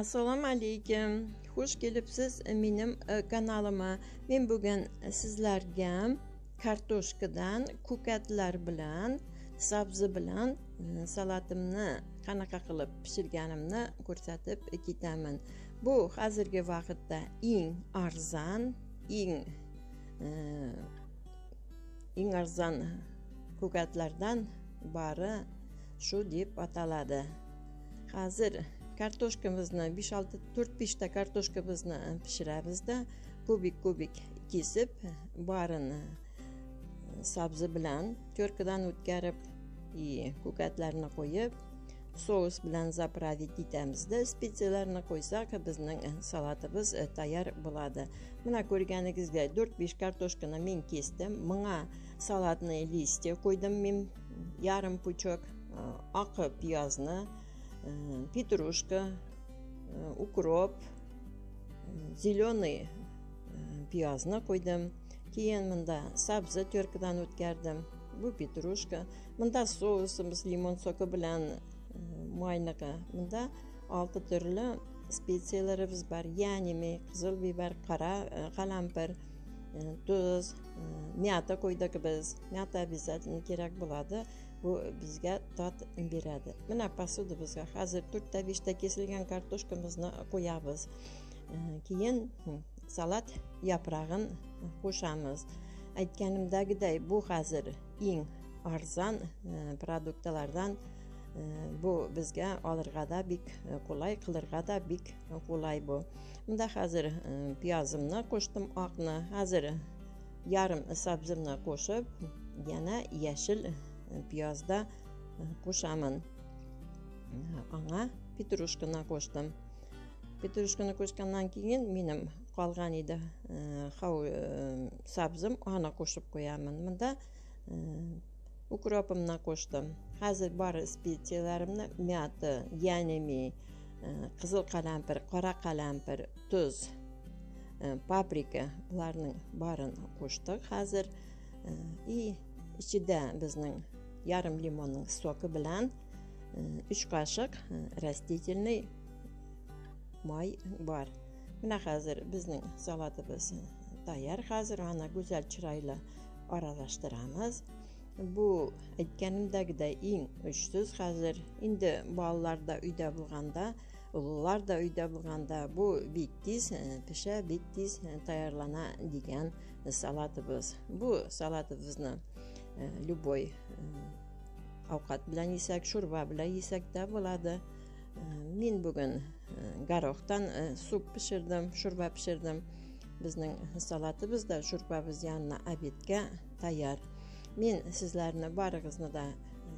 assalomu alaykum xush kelibsiz menim e, kanalimga men bugun sizlarga kartoshkadan ko'katlar bilan sabzi bilan e, salatimni qanaqa qilib pishirganimni ko'rsatib ketaman bu hozirgi vaqtda eng arzon eng e, eng arzon ko'katlardan bari shu deb ataladi hozir kartoshkamizni 5-6 4-5 ta kartoshkamizni pishiramiz-da, kubik-kubik kesib, barini e, sabzi bilan terkadan o'tkarib и e, ko'katlarni qo'yib, соус bilan заправить etamizda spetsiyalarni qo'ysak bizning salatimiz e, tayyor bo'ladi mana ko'rganingizdek 4-5 kartoshkani men kesdim ming'a salatni листья qo'ydim men yarim пучок oq piyozni Э, петрушка, э, укроп, зеленый э, пиязны қойдым кейін мында сабзы төркідан өткердім бұл петрушка мында соусымыз лимон сокі білән майныға мында алты түрлі специяларыбыз бар яниме қызыл бейбар қара қалампыр тұз мята қойдық біз мята обязательно керек болады бізге тат береді міне бізге қазір төртте беште кесілген картошкамызды қоябыз кейін салат япырағын қосамыз айтқанымдағыдай бұл қазір ең арзан продукталардан бұл бізге алырға да бик қолай қылырға да бик қолай бұл Мұнда қазір ә, пиязымны қоштым ақны қазір ярым сабзымны қосып яна яшіл пиязда қошамын э, э, аңа петрушканы қостым петрушканы қосқаннан кейін менің қалған еді э, хау сабзым ана қосып қоямын мында укропымны қостым қазір бар специяларымны мята янеми қызыл қалампыр қара қалампыр тұз паприка барын қоштық қазір и ішіде біздің Ярым лимонның сокі білән 3 қашық растительный май бар. Мына қазір біздің салатыбыз даяр қазір ана гүзәл шырайлы араластырамыз Бұл әйткәнімдәгідей ең үшсіз қазір. Инде балалар да үйдә болғанда, ұлылар да үйдә болғанда, бұл бик тиз пешә, бик деген таярлана салатыбыз. Бұл салатыбызны Э, любой э, ауқат білән есек, шурба білән есек та болады э, мен бүгін қароқтан суп пішірдім шурба пішірдім біздің салатыбыз да шурбабыз янына абетке таяр мен сізлеріні барығызны да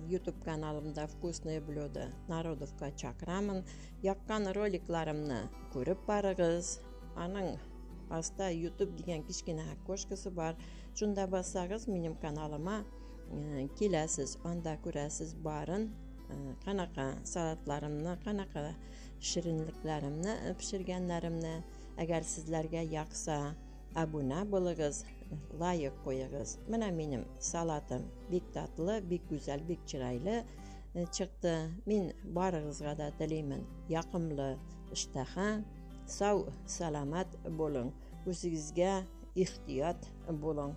YouTube каналымда «Вкусные блюда» Народовка чакрамын. Яққан роликларымны көріп барығыз. Аның паста youtube деген кішкене окошкасы бар шунда бассаңыз менің каналыма ә, онда көресіз барын қанақа салатларымны қанақа шірінліктерімді пішіргендерімді әгәр яқса абуна болыңыз лайық қойыңыз міне менің салатым бик татлы бик гүзел бик чырайлы чықты мен барыңызға да тілеймін яқымлы іштаха sog' salomat bo'ling o'zingizga ehtiyot bo'ling